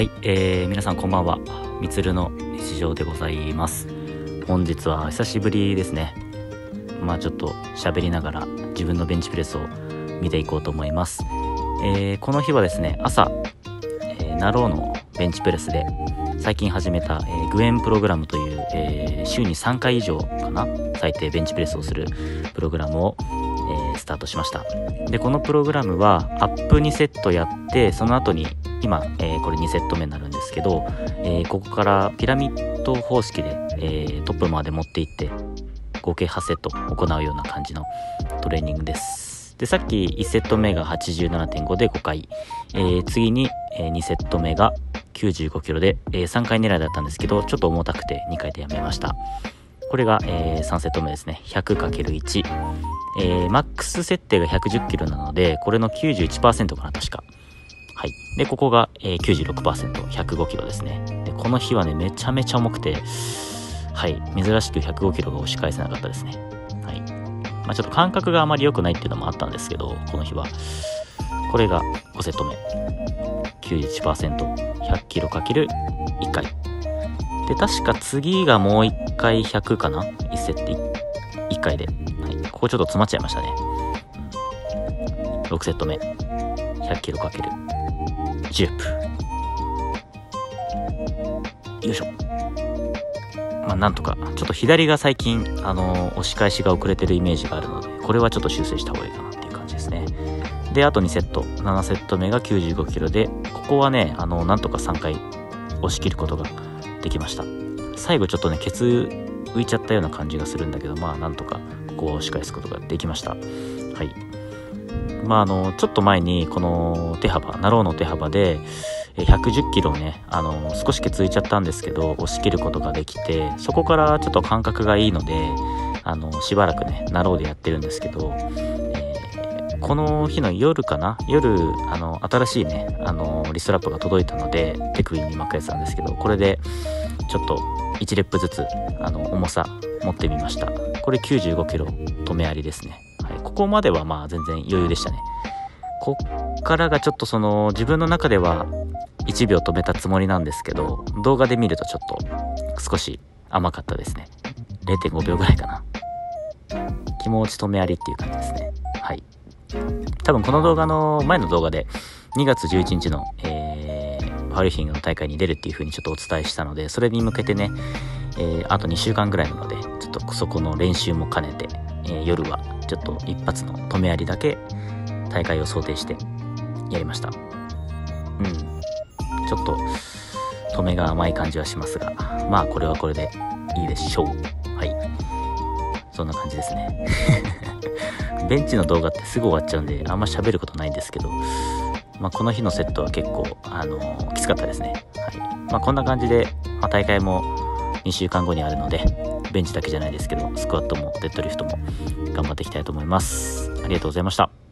はい、えー、皆さんこんばんは。みつるの日常でございます。本日は久しぶりですね。まあちょっと喋りながら自分のベンチプレスを見ていこうと思います。えー、この日はですね、朝、えー、ナローのベンチプレスで最近始めた、えー、グエンプログラムという、えー、週に3回以上かな最低ベンチプレスをするプログラムを、え、スタートしましたでこのプログラムはアップ2セットやってその後に今、えー、これ2セット目になるんですけど、えー、ここからピラミッド方式で、えー、トップまで持っていって合計8セット行うような感じのトレーニングです。でさっき1セット目が87.5で5回、えー、次に、2セット目が95キロで、え3回狙いだったんですけどちょっと重たくて2回でやめました。これが、え3セット目ですね。100×1 えー、マックス設定が110キロなので、これの91%かな、確か。はい。で、ここが、えー、96%、105キロですね。で、この日はね、めちゃめちゃ重くて、はい。珍しく105キロが押し返せなかったですね。はい。まあ、ちょっと感覚があまり良くないっていうのもあったんですけど、この日は。これが5セット目。91%、100キロかける1回。で、確か次がもう1回100かな ?1 セット 1, 回で。はい。ここちょっと詰まっちゃいましたね。6セット目。100キロかける。10分よいしょ。まあなんとかちょっと左が最近あの押し返しが遅れてるイメージがあるのでこれはちょっと修正した方がいいかなっていう感じですね。であと2セット。7セット目が95キロでここはねあのなんとか3回押し切ることができました。最後ちょっとねケツ浮いちゃったような感じがするんだけどまあなんとかここを押し返すことができました。はい。まあ、あのちょっと前にこの手幅ナローの手幅で110キロねあの少しケツ浮いちゃったんですけど押し切ることができてそこからちょっと感覚がいいのであのしばらくねナローでやってるんですけど、えー、この日の夜かな？夜あの新しいねあのリストラップが届いたので手首に巻くやつなんですけどこれでちょっと1レップずつあの重さ持ってみました。これ95キロ止めありですね。ここまではまあ全然余裕でしたね。こっからがちょっとその自分の中では1秒止めたつもりなんですけど、動画で見るとちょっと少し甘かったですね。0.5秒ぐらいかな。気持ち止めありっていう感じですね。はい。多分この動画の前の動画で2月11日の、えー、パワーリフティングの大会に出るっていう風にちょっとお伝えしたので、それに向けてね、えー、あと2週間ぐらいなので、ちょっとそこの練習も兼ねて、えー、夜はちょっと一発の止めありだけ大会を想定してやりました。うん。ちょっと止めが甘い感じはしますがまあこれはこれでいいでしょう。はい。そんな感じですね。ベンチの動画ってすぐ終わっちゃうんであんま喋ることないんですけどまあ、この日のセットは結構、あのー、きつかったですね。はい。まあ、こんな感じで、まあ、大会も2週間後にあるので、ベンチだけじゃないですけど、スクワットもデッドリフトも頑張っていきたいと思います。ありがとうございました。